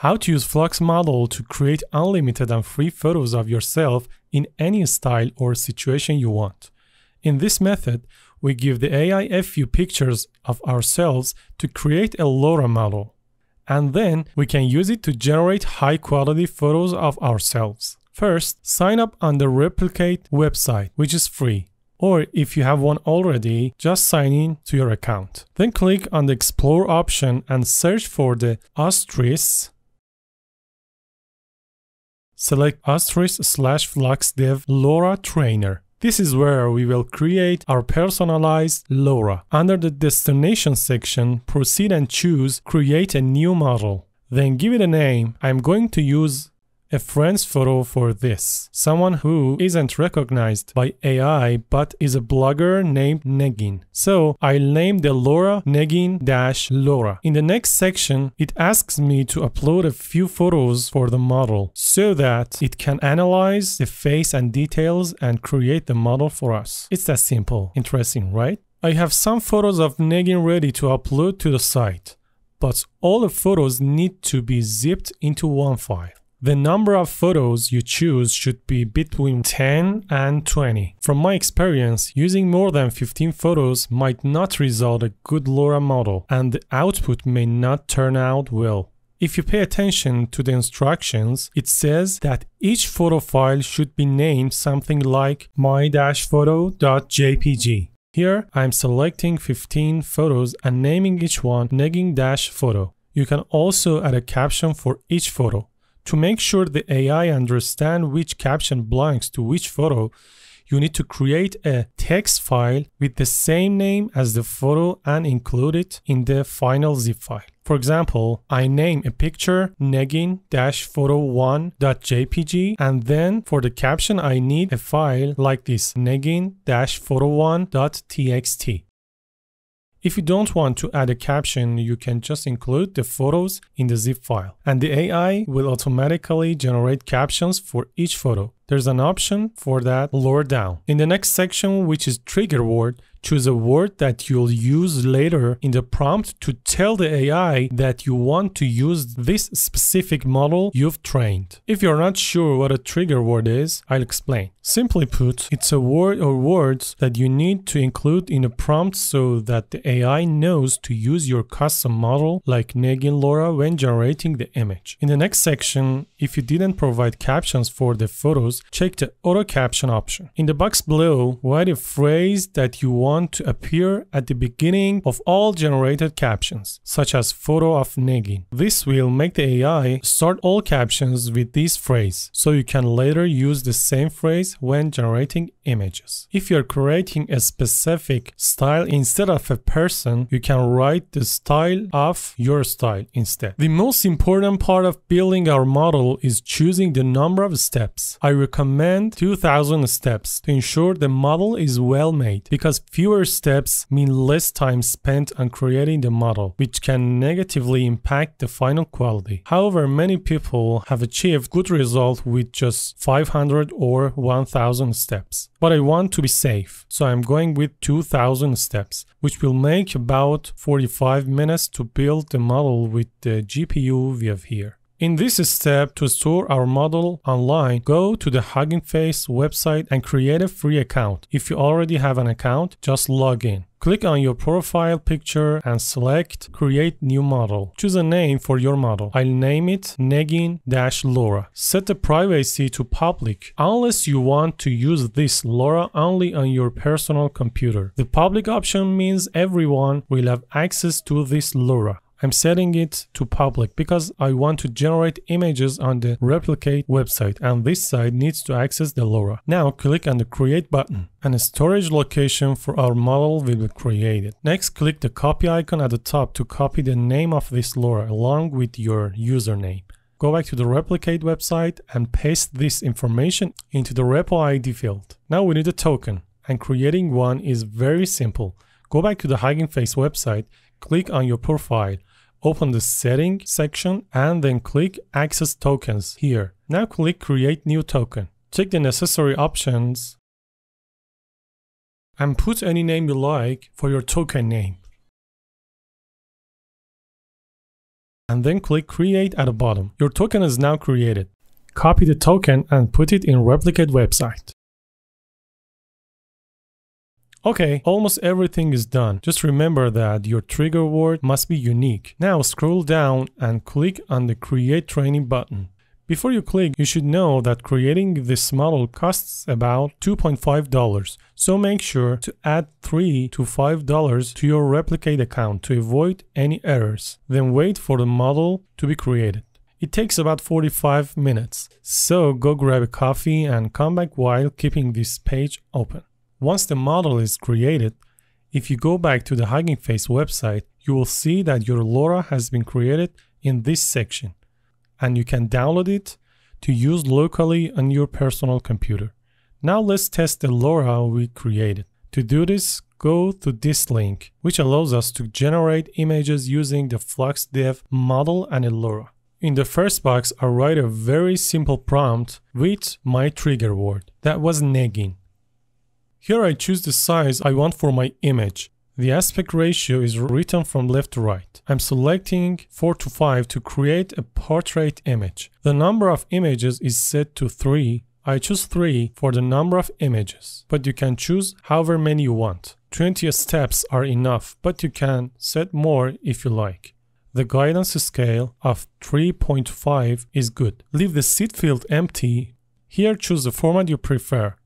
How to use Flux Model to create unlimited and free photos of yourself in any style or situation you want. In this method, we give the AI a few pictures of ourselves to create a LoRa model. And then we can use it to generate high quality photos of ourselves. First, sign up on the Replicate website, which is free. Or if you have one already, just sign in to your account. Then click on the Explore option and search for the Ostris Select ostris slash FluxDev LoRa Trainer. This is where we will create our personalized LoRa. Under the destination section, proceed and choose create a new model. Then give it a name. I'm going to use a friend's photo for this. Someone who isn't recognized by AI but is a blogger named Negin. So I'll name the LoRa Negin dash LoRa. In the next section, it asks me to upload a few photos for the model so that it can analyze the face and details and create the model for us. It's that simple. Interesting, right? I have some photos of Negin ready to upload to the site, but all the photos need to be zipped into one file. The number of photos you choose should be between 10 and 20. From my experience, using more than 15 photos might not result a good LoRa model and the output may not turn out well. If you pay attention to the instructions, it says that each photo file should be named something like my-photo.jpg. Here, I'm selecting 15 photos and naming each one negin-photo. You can also add a caption for each photo. To make sure the AI understand which caption belongs to which photo, you need to create a text file with the same name as the photo and include it in the final zip file. For example, I name a picture negin-photo1.jpg and then for the caption I need a file like this negin-photo1.txt. If you don't want to add a caption, you can just include the photos in the zip file and the AI will automatically generate captions for each photo. There's an option for that lower down. In the next section, which is trigger word, choose a word that you'll use later in the prompt to tell the AI that you want to use this specific model you've trained. If you're not sure what a trigger word is, I'll explain. Simply put, it's a word or words that you need to include in a prompt so that the AI knows to use your custom model like Negin LoRa when generating the image. In the next section, if you didn't provide captions for the photos, check the auto caption option. In the box below, write a phrase that you want to appear at the beginning of all generated captions, such as photo of Negin. This will make the AI start all captions with this phrase, so you can later use the same phrase when generating images. If you're creating a specific style instead of a person, you can write the style of your style instead. The most important part of building our model is choosing the number of steps. I recommend 2000 steps to ensure the model is well made because fewer steps mean less time spent on creating the model, which can negatively impact the final quality. However, many people have achieved good results with just 500 or 1000 steps. But I want to be safe, so I'm going with 2000 steps, which will make about 45 minutes to build the model with the GPU we have here. In this step, to store our model online, go to the Hugging Face website and create a free account. If you already have an account, just log in. Click on your profile picture and select Create New Model. Choose a name for your model. I'll name it Negin-LoRa. Set the privacy to public unless you want to use this LoRa only on your personal computer. The public option means everyone will have access to this LoRa. I'm setting it to public because I want to generate images on the replicate website and this site needs to access the LoRa. Now click on the create button and a storage location for our model will be created. Next click the copy icon at the top to copy the name of this LoRa along with your username. Go back to the replicate website and paste this information into the repo ID field. Now we need a token and creating one is very simple. Go back to the Hugging Face website, click on your profile, open the setting section and then click access tokens here. Now click create new token. Check the necessary options and put any name you like for your token name. and then click create at the bottom. Your token is now created. Copy the token and put it in replicate website. Okay, almost everything is done. Just remember that your trigger word must be unique. Now scroll down and click on the create training button. Before you click, you should know that creating this model costs about $2.5, so make sure to add 3 to $5 to your replicate account to avoid any errors. Then wait for the model to be created. It takes about 45 minutes, so go grab a coffee and come back while keeping this page open. Once the model is created, if you go back to the Hugging Face website, you will see that your LoRA has been created in this section and you can download it to use locally on your personal computer. Now let's test the LoRA we created. To do this, go to this link, which allows us to generate images using the FluxDev model and a LoRA. In the first box, I write a very simple prompt with my trigger word. That was Negin. Here I choose the size I want for my image. The aspect ratio is written from left to right. I'm selecting 4 to 5 to create a portrait image. The number of images is set to 3. I choose 3 for the number of images, but you can choose however many you want. 20 steps are enough, but you can set more if you like. The guidance scale of 3.5 is good. Leave the seed field empty. Here choose the format you prefer.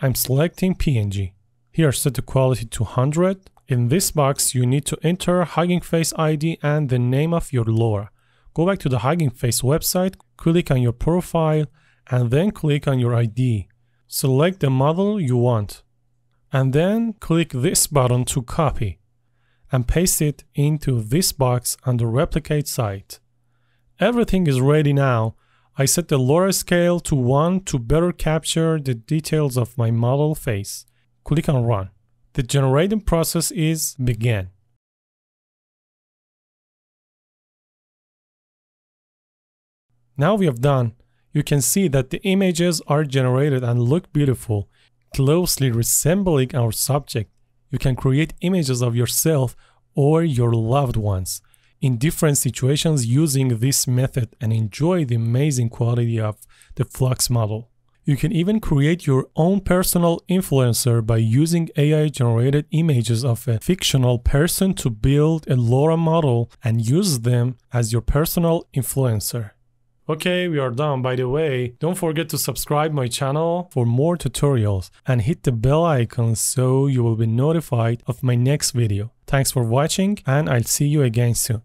I'm selecting PNG. Here set the quality to 100 in this box, you need to enter Hugging Face ID and the name of your LoRA. Go back to the Hugging Face website, click on your profile, and then click on your ID. Select the model you want, and then click this button to copy, and paste it into this box on the replicate site. Everything is ready now. I set the LoRA scale to 1 to better capture the details of my model face. Click on Run. The generating process is begin. Now we have done, you can see that the images are generated and look beautiful, closely resembling our subject. You can create images of yourself or your loved ones in different situations using this method and enjoy the amazing quality of the Flux model. You can even create your own personal influencer by using AI generated images of a fictional person to build a LoRA model and use them as your personal influencer. Okay, we are done. By the way, don't forget to subscribe my channel for more tutorials and hit the bell icon so you will be notified of my next video. Thanks for watching and I'll see you again soon.